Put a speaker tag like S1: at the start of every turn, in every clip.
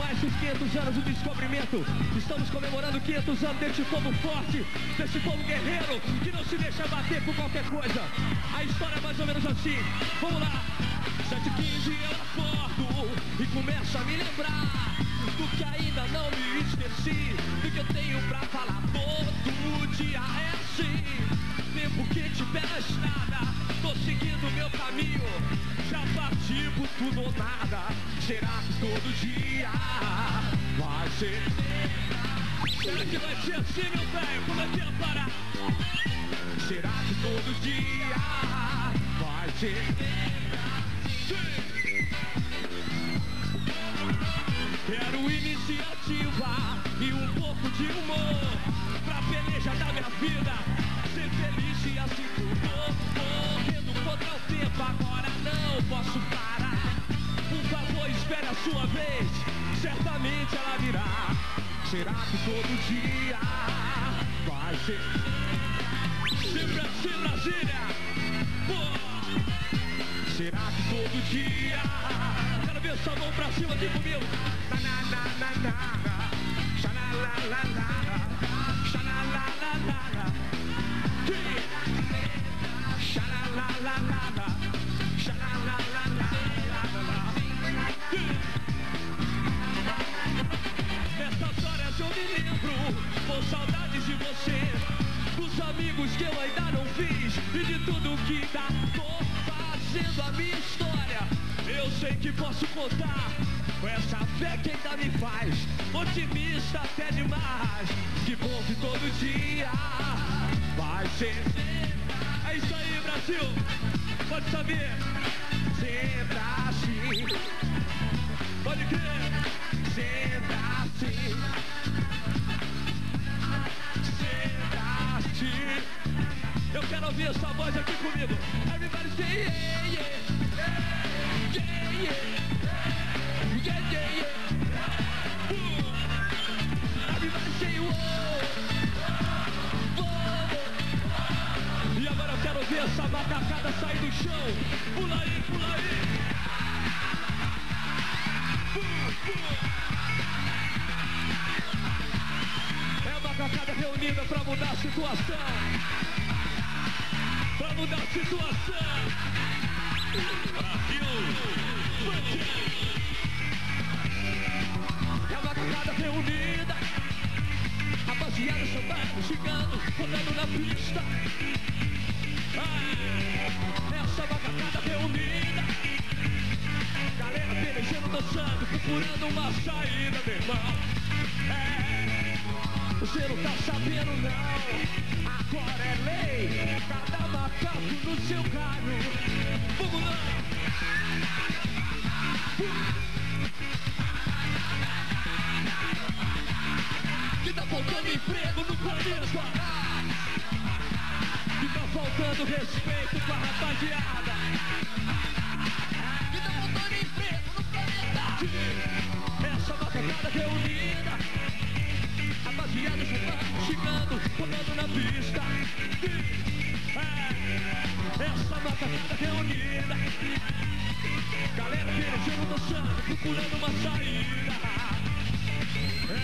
S1: mais que 500 anos do descobrimento. Estamos comemorando 500 anos deste povo forte, desse povo guerreiro, que não se deixa bater por qualquer coisa. A história é mais ou menos assim. Vamos lá. 7h15 eu acordo e começo a me lembrar do que ainda não me esqueci, do que eu tenho pra falar todo dia é assim. Tempo que tiver na estrada, seguindo meu caminho. Já parti por tudo ou nada. Será que todo dia vai ser? Será que vai ser assim, meu velho? Como é que é parar? Será que todo dia vai ser? Quero iniciativa e um pouco de humor Pra peleja da minha vida sua vez Certamente ela virá. Será que todo dia vai ser? Sempre assim, Brasília Pô. Será que todo dia? Quero ver sua mão pra cima aqui comigo. Na na na na na na. La la la saudades de você Dos amigos que eu ainda não fiz E de tudo que dá Tô fazendo a minha história. Eu sei que posso contar Com essa fé que ainda me faz Otimista até demais. Que bom que todo dia Vai ser É isso aí Brasil. Pode saber essa macacada sair do chão Pula aí, pula aí É a macacada reunida pra mudar a situação. Pra mudar a situação. Brasil. Funk. É a macacada reunida. Rapaziada sambando, chegando, rodando na pista. Essa macacada reunida. Galera pelejando, dançando, procurando uma saída, meu irmão. É, você não tá sabendo não. Agora é lei. Cada macaco no seu galho. Vamos lá. Que tá faltando emprego no planeta. Que tá faltando respeito com a rapaziada. Que tá faltando emprego no planeta. Essa macacada reunida. Rapaziada chegando, chegando, rodando na pista. É, essa macacada reunida. Galera pelejando, dançando, procurando uma saída. É,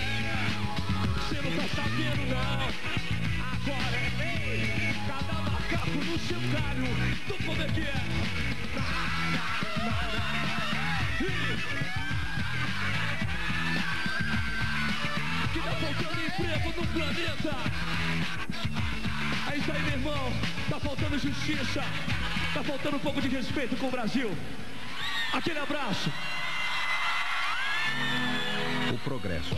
S1: você não tá sabendo não. Agora é lei. Cada macaco no seu galho. Então como é que é? Que tá faltando emprego no planeta. É isso aí, meu irmão. Tá faltando justiça. Tá faltando um pouco de respeito com o Brasil. Aquele abraço.
S2: O progresso.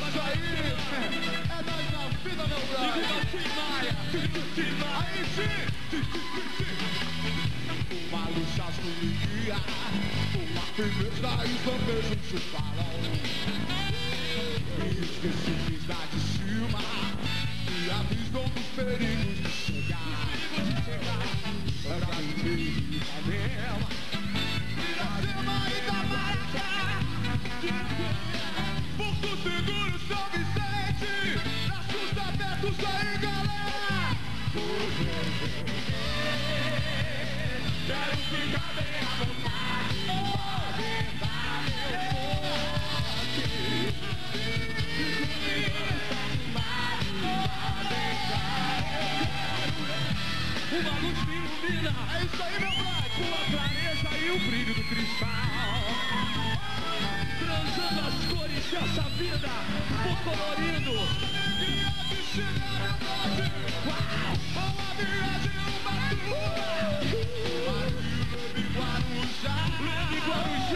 S3: Mas aí é da vida, meu brother. Aí sim! Uma guia, uma
S2: esqueci de cima, dos perigos de chegar. Era de mim,
S1: Uma luz me
S2: é isso aí meu brother
S1: Com a clareza e o brilho do cristal Transando as cores dessa vida Vou colorindo
S2: a a
S1: de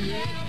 S4: Brasil!